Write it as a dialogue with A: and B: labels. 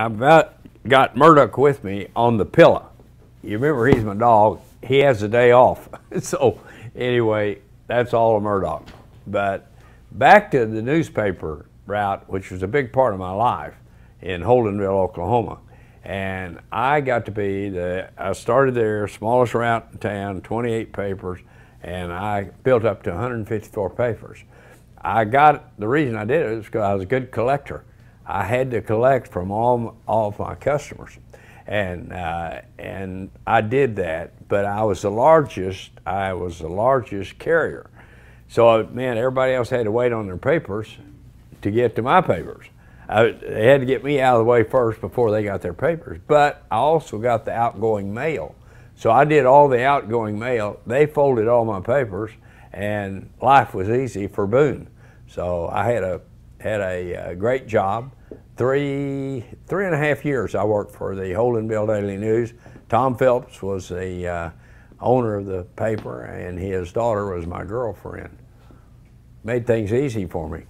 A: I about got Murdoch with me on the pillow. You remember he's my dog. He has a day off. so anyway, that's all of Murdoch. But back to the newspaper route, which was a big part of my life in Holdenville, Oklahoma. And I got to be the, I started there, smallest route in town, 28 papers, and I built up to 154 papers. I got, the reason I did it was because I was a good collector. I had to collect from all, all of my customers. And, uh, and I did that, but I was the largest, I was the largest carrier. So, man, everybody else had to wait on their papers to get to my papers. I, they had to get me out of the way first before they got their papers. But I also got the outgoing mail. So I did all the outgoing mail. They folded all my papers, and life was easy for Boone. So I had a had a, a great job. Three three and a half years I worked for the Holdenville Daily News. Tom Phelps was the uh, owner of the paper, and his daughter was my girlfriend. Made things easy for me.